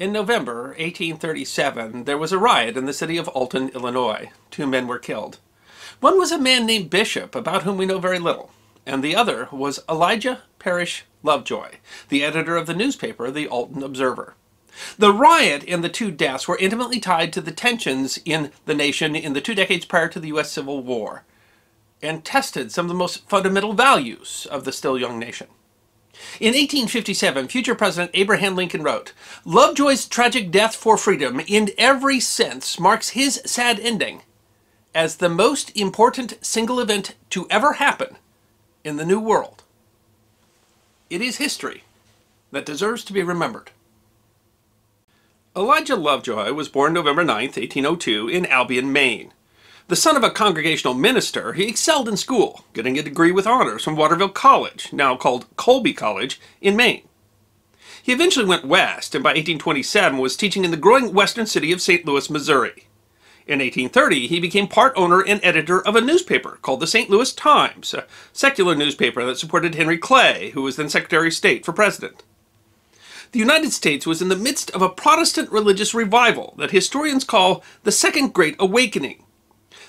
In November 1837, there was a riot in the city of Alton, Illinois. Two men were killed. One was a man named Bishop, about whom we know very little, and the other was Elijah Parrish Lovejoy, the editor of the newspaper, the Alton Observer. The riot and the two deaths were intimately tied to the tensions in the nation in the two decades prior to the U.S. Civil War, and tested some of the most fundamental values of the still young nation. In 1857, future President Abraham Lincoln wrote, Lovejoy's tragic death for freedom, in every sense, marks his sad ending as the most important single event to ever happen in the New World. It is history that deserves to be remembered. Elijah Lovejoy was born November 9, 1802, in Albion, Maine. The son of a congregational minister, he excelled in school, getting a degree with honors from Waterville College, now called Colby College, in Maine. He eventually went west and by 1827 was teaching in the growing western city of St. Louis, Missouri. In 1830, he became part owner and editor of a newspaper called the St. Louis Times, a secular newspaper that supported Henry Clay, who was then Secretary of State for President. The United States was in the midst of a Protestant religious revival that historians call the Second Great Awakening.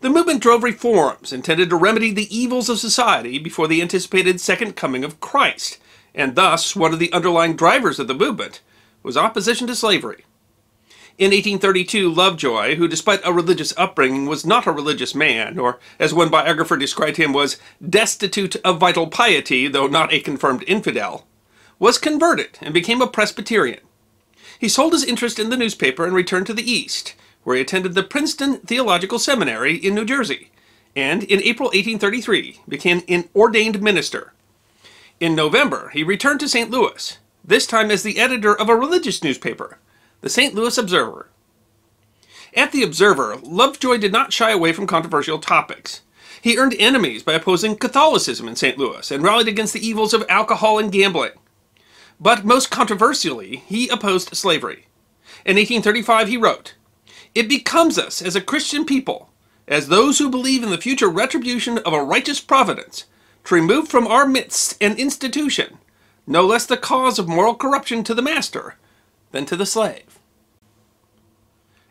The movement drove reforms intended to remedy the evils of society before the anticipated second coming of Christ, and thus one of the underlying drivers of the movement was opposition to slavery. In 1832, Lovejoy, who despite a religious upbringing was not a religious man, or as one biographer described him was destitute of vital piety, though not a confirmed infidel, was converted and became a Presbyterian. He sold his interest in the newspaper and returned to the East, where he attended the Princeton Theological Seminary in New Jersey, and in April 1833 became an ordained minister. In November, he returned to St. Louis, this time as the editor of a religious newspaper, the St. Louis Observer. At the Observer, Lovejoy did not shy away from controversial topics. He earned enemies by opposing Catholicism in St. Louis and rallied against the evils of alcohol and gambling. But most controversially, he opposed slavery. In 1835, he wrote, it becomes us as a Christian people, as those who believe in the future retribution of a righteous providence, to remove from our midst an institution, no less the cause of moral corruption to the master than to the slave.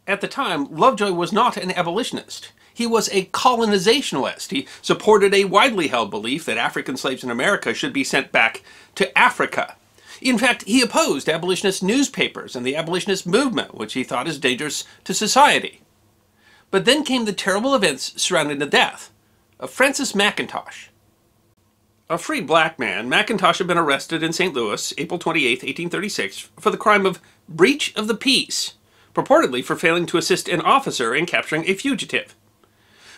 At the time, Lovejoy was not an abolitionist. He was a colonizationalist. He supported a widely held belief that African slaves in America should be sent back to Africa in fact, he opposed abolitionist newspapers and the abolitionist movement, which he thought is dangerous to society. But then came the terrible events surrounding the death of Francis McIntosh. A free black man, McIntosh had been arrested in St. Louis, April 28, 1836, for the crime of breach of the peace, purportedly for failing to assist an officer in capturing a fugitive.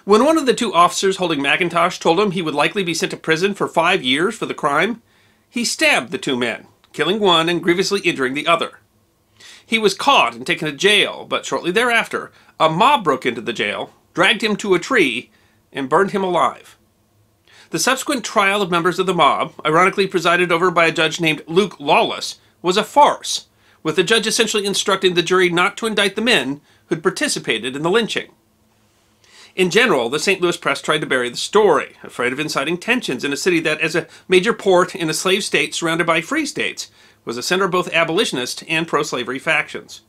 When one of the two officers holding McIntosh told him he would likely be sent to prison for five years for the crime, he stabbed the two men, killing one and grievously injuring the other. He was caught and taken to jail, but shortly thereafter, a mob broke into the jail, dragged him to a tree, and burned him alive. The subsequent trial of members of the mob, ironically presided over by a judge named Luke Lawless, was a farce, with the judge essentially instructing the jury not to indict the men who'd participated in the lynching. In general, the St. Louis press tried to bury the story, afraid of inciting tensions in a city that, as a major port in a slave state surrounded by free states, was a center of both abolitionist and pro-slavery factions.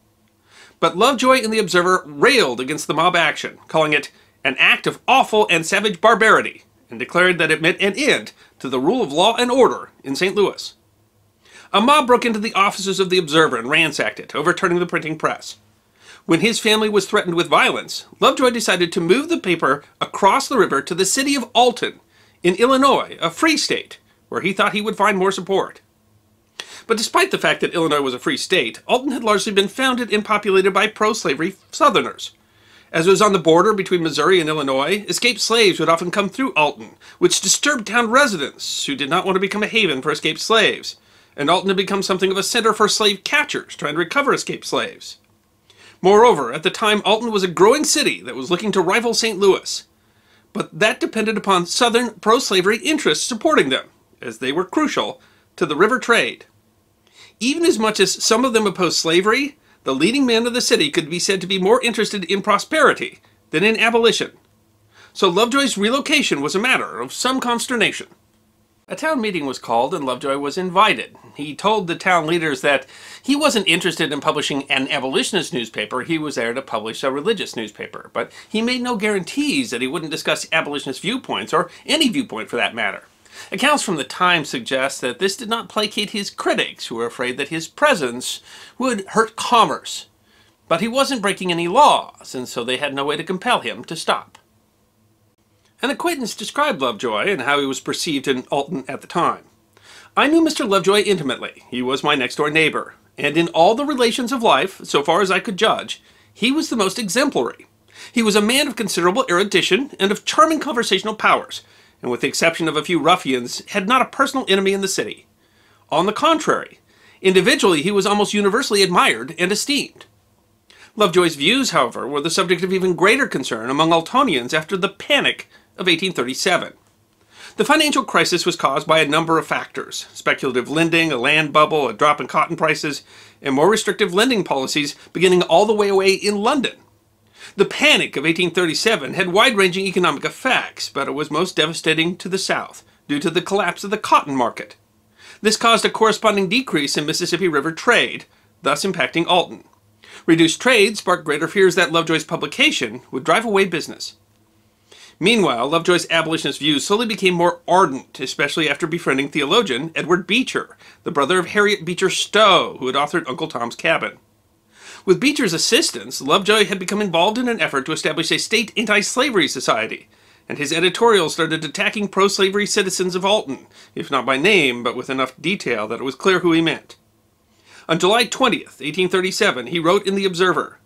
But Lovejoy and the Observer railed against the mob action, calling it an act of awful and savage barbarity, and declared that it meant an end to the rule of law and order in St. Louis. A mob broke into the offices of the Observer and ransacked it, overturning the printing press. When his family was threatened with violence, Lovejoy decided to move the paper across the river to the city of Alton in Illinois, a free state, where he thought he would find more support. But despite the fact that Illinois was a free state, Alton had largely been founded and populated by pro-slavery Southerners. As it was on the border between Missouri and Illinois, escaped slaves would often come through Alton, which disturbed town residents who did not want to become a haven for escaped slaves. And Alton had become something of a center for slave catchers trying to recover escaped slaves. Moreover, at the time, Alton was a growing city that was looking to rival St. Louis. But that depended upon Southern pro-slavery interests supporting them, as they were crucial to the river trade. Even as much as some of them opposed slavery, the leading men of the city could be said to be more interested in prosperity than in abolition. So Lovejoy's relocation was a matter of some consternation. A town meeting was called and Lovejoy was invited. He told the town leaders that he wasn't interested in publishing an abolitionist newspaper, he was there to publish a religious newspaper. But he made no guarantees that he wouldn't discuss abolitionist viewpoints, or any viewpoint for that matter. Accounts from the time suggest that this did not placate his critics, who were afraid that his presence would hurt commerce. But he wasn't breaking any laws, and so they had no way to compel him to stop. An acquaintance described Lovejoy and how he was perceived in Alton at the time. I knew Mr. Lovejoy intimately. He was my next door neighbor. And in all the relations of life, so far as I could judge, he was the most exemplary. He was a man of considerable erudition and of charming conversational powers, and with the exception of a few ruffians, had not a personal enemy in the city. On the contrary, individually he was almost universally admired and esteemed. Lovejoy's views, however, were the subject of even greater concern among Altonians after the panic of 1837. The financial crisis was caused by a number of factors speculative lending, a land bubble, a drop in cotton prices, and more restrictive lending policies beginning all the way away in London. The Panic of 1837 had wide ranging economic effects, but it was most devastating to the South due to the collapse of the cotton market. This caused a corresponding decrease in Mississippi River trade, thus impacting Alton. Reduced trade sparked greater fears that Lovejoy's publication would drive away business. Meanwhile, Lovejoy's abolitionist views slowly became more ardent, especially after befriending theologian Edward Beecher, the brother of Harriet Beecher Stowe, who had authored Uncle Tom's Cabin. With Beecher's assistance, Lovejoy had become involved in an effort to establish a state anti-slavery society, and his editorials started attacking pro-slavery citizens of Alton, if not by name, but with enough detail that it was clear who he meant. On July 20th, 1837, he wrote in The Observer,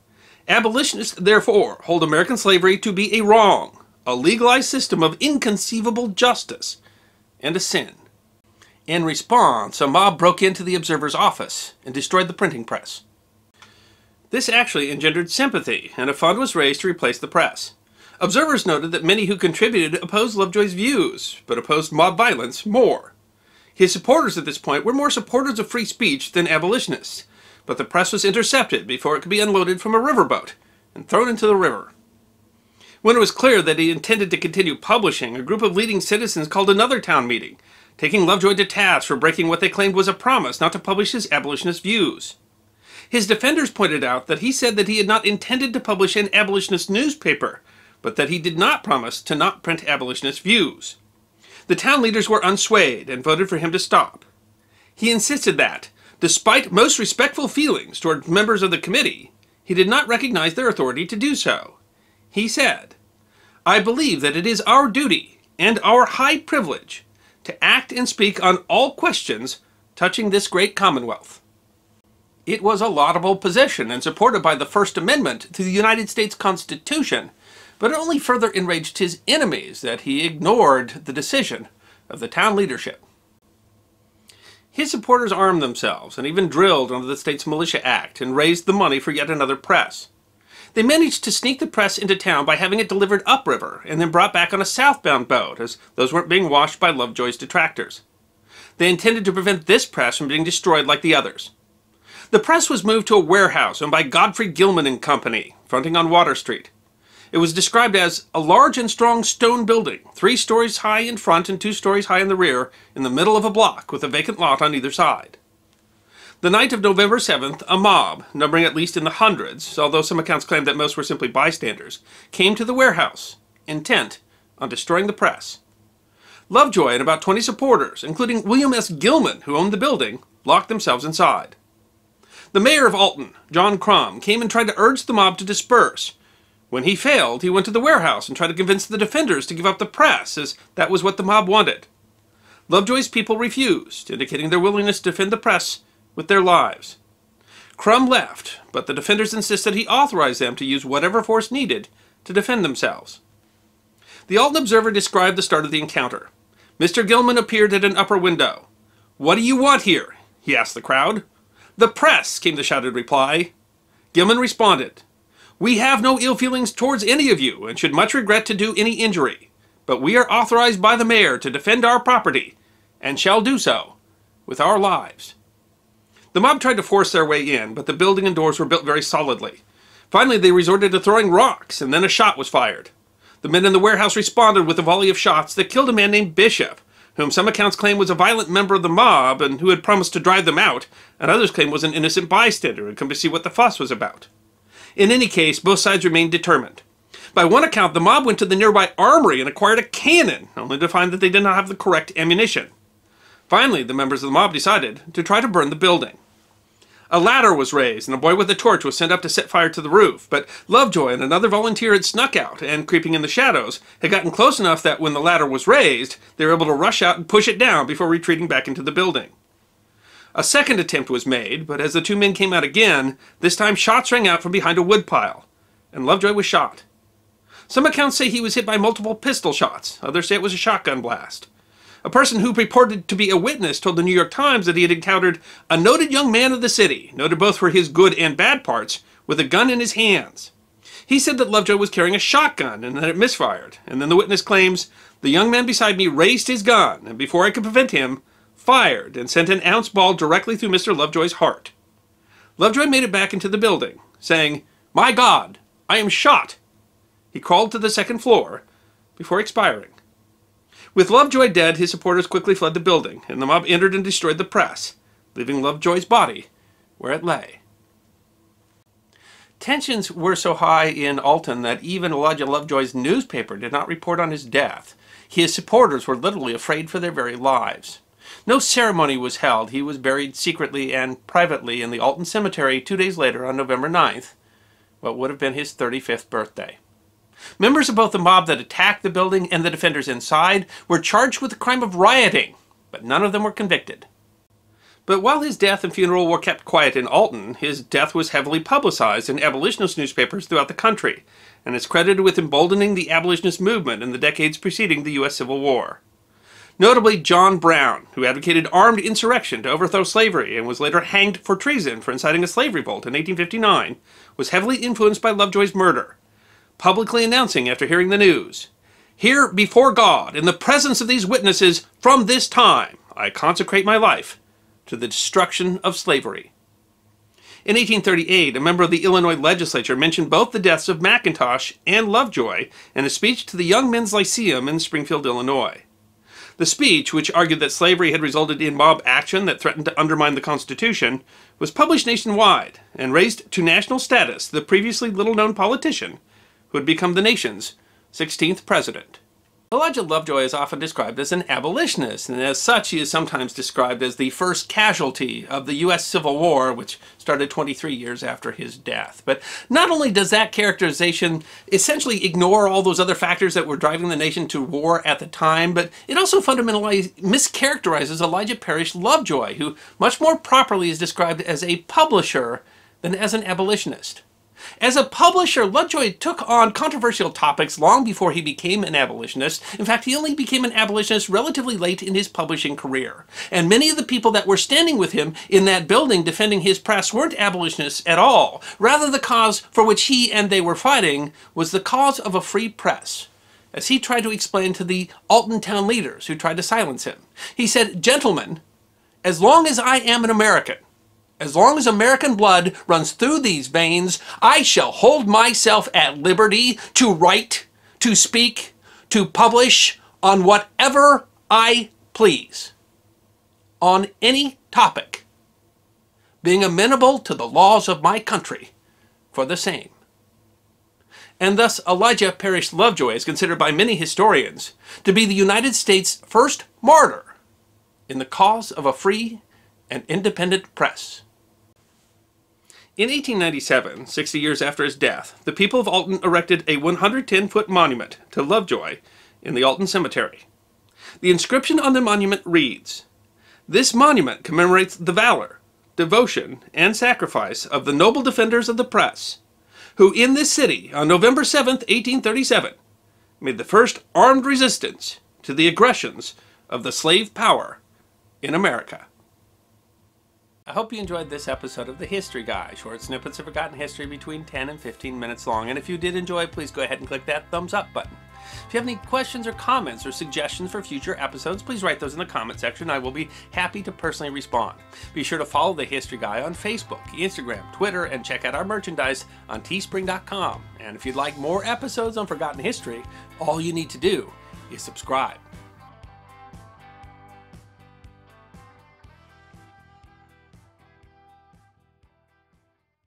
Abolitionists, therefore, hold American slavery to be a wrong, a legalized system of inconceivable justice, and a sin. In response, a mob broke into the Observer's office and destroyed the printing press. This actually engendered sympathy, and a fund was raised to replace the press. Observers noted that many who contributed opposed Lovejoy's views, but opposed mob violence more. His supporters at this point were more supporters of free speech than abolitionists, but the press was intercepted before it could be unloaded from a riverboat and thrown into the river. When it was clear that he intended to continue publishing, a group of leading citizens called another town meeting, taking Lovejoy to task for breaking what they claimed was a promise not to publish his abolitionist views. His defenders pointed out that he said that he had not intended to publish an abolitionist newspaper, but that he did not promise to not print abolitionist views. The town leaders were unswayed and voted for him to stop. He insisted that, despite most respectful feelings toward members of the committee, he did not recognize their authority to do so. He said, I believe that it is our duty and our high privilege to act and speak on all questions touching this great Commonwealth. It was a laudable position and supported by the First Amendment to the United States Constitution, but it only further enraged his enemies that he ignored the decision of the town leadership. His supporters armed themselves and even drilled under the state's Militia Act and raised the money for yet another press. They managed to sneak the press into town by having it delivered upriver and then brought back on a southbound boat, as those weren't being washed by Lovejoy's detractors. They intended to prevent this press from being destroyed like the others. The press was moved to a warehouse owned by Godfrey Gilman and Company, fronting on Water Street. It was described as a large and strong stone building, three stories high in front and two stories high in the rear, in the middle of a block with a vacant lot on either side. The night of November 7th, a mob, numbering at least in the hundreds, although some accounts claim that most were simply bystanders, came to the warehouse, intent on destroying the press. Lovejoy and about 20 supporters, including William S. Gilman, who owned the building, locked themselves inside. The mayor of Alton, John Krum, came and tried to urge the mob to disperse. When he failed, he went to the warehouse and tried to convince the defenders to give up the press, as that was what the mob wanted. Lovejoy's people refused, indicating their willingness to defend the press with their lives. Krum left, but the defenders insisted he authorize them to use whatever force needed to defend themselves. The Alton Observer described the start of the encounter. Mr. Gilman appeared at an upper window. What do you want here? he asked the crowd. The press, came the shouted reply. Gilman responded, We have no ill feelings towards any of you, and should much regret to do any injury. But we are authorized by the mayor to defend our property, and shall do so, with our lives. The mob tried to force their way in, but the building and doors were built very solidly. Finally, they resorted to throwing rocks, and then a shot was fired. The men in the warehouse responded with a volley of shots that killed a man named Bishop, whom some accounts claim was a violent member of the mob and who had promised to drive them out, and others claim was an innocent bystander and come to see what the fuss was about. In any case, both sides remained determined. By one account, the mob went to the nearby armory and acquired a cannon, only to find that they did not have the correct ammunition. Finally, the members of the mob decided to try to burn the building. A ladder was raised, and a boy with a torch was sent up to set fire to the roof. But Lovejoy and another volunteer had snuck out, and creeping in the shadows, had gotten close enough that when the ladder was raised, they were able to rush out and push it down before retreating back into the building. A second attempt was made, but as the two men came out again, this time shots rang out from behind a woodpile, and Lovejoy was shot. Some accounts say he was hit by multiple pistol shots, others say it was a shotgun blast. A person who purported to be a witness told the New York Times that he had encountered a noted young man of the city, noted both for his good and bad parts, with a gun in his hands. He said that Lovejoy was carrying a shotgun and that it misfired, and then the witness claims the young man beside me raised his gun, and before I could prevent him, fired and sent an ounce ball directly through Mr. Lovejoy's heart. Lovejoy made it back into the building, saying, My God, I am shot. He crawled to the second floor before expiring. With Lovejoy dead, his supporters quickly fled the building, and the mob entered and destroyed the press, leaving Lovejoy's body where it lay. Tensions were so high in Alton that even Elijah Lovejoy's newspaper did not report on his death. His supporters were literally afraid for their very lives. No ceremony was held. He was buried secretly and privately in the Alton Cemetery two days later on November 9th, what would have been his 35th birthday. Members of both the mob that attacked the building and the defenders inside were charged with the crime of rioting, but none of them were convicted. But while his death and funeral were kept quiet in Alton, his death was heavily publicized in abolitionist newspapers throughout the country, and is credited with emboldening the abolitionist movement in the decades preceding the U.S. Civil War. Notably, John Brown, who advocated armed insurrection to overthrow slavery and was later hanged for treason for inciting a slave revolt in 1859, was heavily influenced by Lovejoy's murder, publicly announcing after hearing the news, Here before God, in the presence of these witnesses, from this time I consecrate my life to the destruction of slavery. In 1838, a member of the Illinois legislature mentioned both the deaths of McIntosh and Lovejoy in a speech to the Young Men's Lyceum in Springfield, Illinois. The speech, which argued that slavery had resulted in mob action that threatened to undermine the Constitution, was published nationwide and raised to national status the previously little known politician who would become the nation's 16th president. Elijah Lovejoy is often described as an abolitionist, and as such he is sometimes described as the first casualty of the U.S. Civil War, which started 23 years after his death. But not only does that characterization essentially ignore all those other factors that were driving the nation to war at the time, but it also fundamentally mischaracterizes Elijah Parrish Lovejoy, who much more properly is described as a publisher than as an abolitionist. As a publisher, Lovejoy took on controversial topics long before he became an abolitionist. In fact, he only became an abolitionist relatively late in his publishing career. And many of the people that were standing with him in that building defending his press weren't abolitionists at all. Rather, the cause for which he and they were fighting was the cause of a free press as he tried to explain to the Alton town leaders who tried to silence him. He said, Gentlemen, as long as I am an American, as long as American blood runs through these veins, I shall hold myself at liberty to write, to speak, to publish on whatever I please, on any topic, being amenable to the laws of my country for the same. And thus Elijah Parrish Lovejoy is considered by many historians to be the United States' first martyr in the cause of a free and independent press. In 1897, 60 years after his death, the people of Alton erected a 110-foot monument to Lovejoy in the Alton Cemetery. The inscription on the monument reads, This monument commemorates the valor, devotion, and sacrifice of the noble defenders of the press, who in this city, on November 7, 1837, made the first armed resistance to the aggressions of the slave power in America. I hope you enjoyed this episode of The History Guy, short snippets of forgotten history between 10 and 15 minutes long. And if you did enjoy, please go ahead and click that thumbs up button. If you have any questions or comments or suggestions for future episodes, please write those in the comment section. I will be happy to personally respond. Be sure to follow The History Guy on Facebook, Instagram, Twitter, and check out our merchandise on teespring.com. And if you'd like more episodes on forgotten history, all you need to do is subscribe.